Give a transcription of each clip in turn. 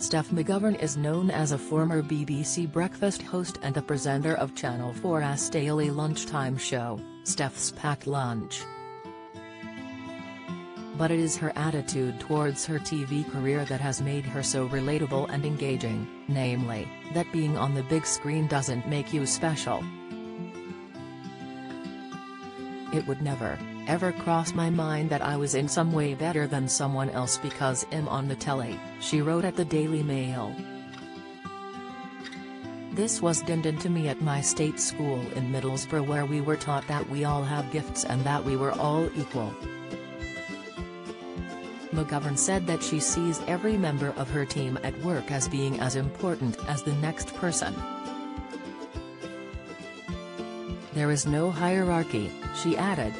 Steph McGovern is known as a former BBC breakfast host and the presenter of Channel 4's daily lunchtime show, Steph's Packed Lunch. But it is her attitude towards her TV career that has made her so relatable and engaging, namely, that being on the big screen doesn't make you special. It would never, ever cross my mind that I was in some way better than someone else because I'm on the telly, she wrote at the Daily Mail. This was dinned into me at my state school in Middlesbrough where we were taught that we all have gifts and that we were all equal. McGovern said that she sees every member of her team at work as being as important as the next person. There is no hierarchy, she added.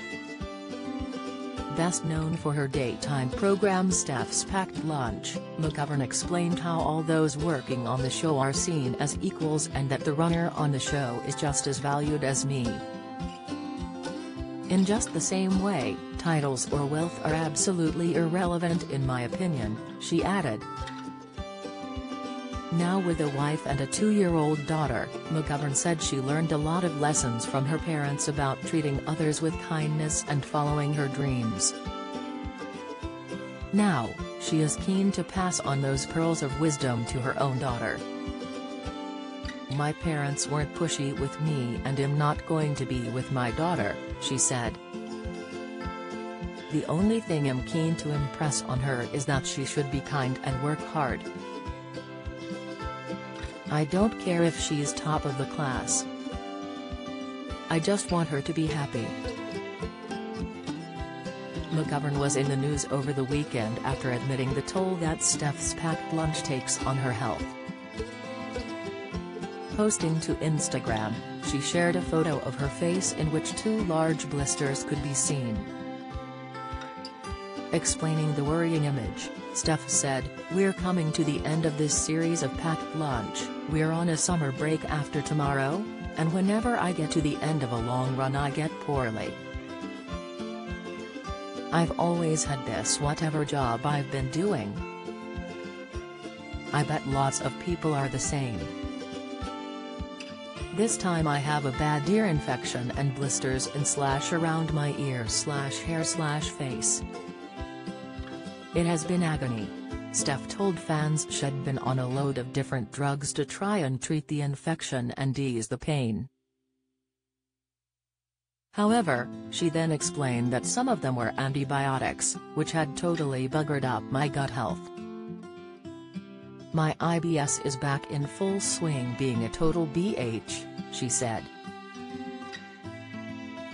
Best known for her daytime program Steph's Packed Lunch, McGovern explained how all those working on the show are seen as equals and that the runner on the show is just as valued as me. In just the same way, titles or wealth are absolutely irrelevant in my opinion, she added. Now with a wife and a two-year-old daughter, McGovern said she learned a lot of lessons from her parents about treating others with kindness and following her dreams. Now, she is keen to pass on those pearls of wisdom to her own daughter. My parents weren't pushy with me and am not going to be with my daughter, she said. The only thing I'm keen to impress on her is that she should be kind and work hard. I don't care if she's top of the class. I just want her to be happy. McGovern was in the news over the weekend after admitting the toll that Steph's packed lunch takes on her health. Posting to Instagram, she shared a photo of her face in which two large blisters could be seen. Explaining the worrying image, Steph said, We're coming to the end of this series of packed lunch, we're on a summer break after tomorrow, and whenever I get to the end of a long run I get poorly. I've always had this whatever job I've been doing. I bet lots of people are the same. This time I have a bad ear infection and blisters in slash around my ear slash hair slash face. It has been agony. Steph told fans she'd been on a load of different drugs to try and treat the infection and ease the pain. However, she then explained that some of them were antibiotics, which had totally buggered up my gut health. My IBS is back in full swing being a total BH, she said.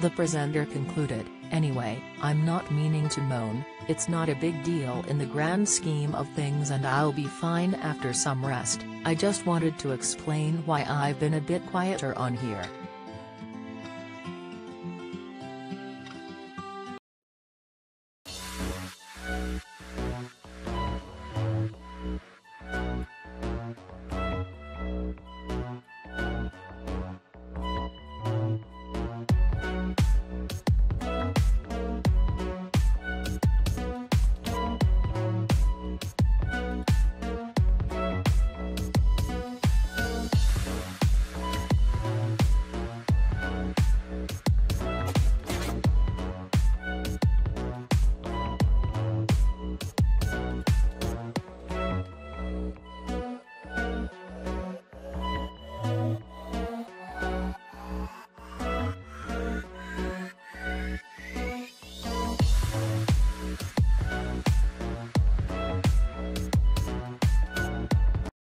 The presenter concluded, Anyway, I'm not meaning to moan, it's not a big deal in the grand scheme of things and I'll be fine after some rest, I just wanted to explain why I've been a bit quieter on here.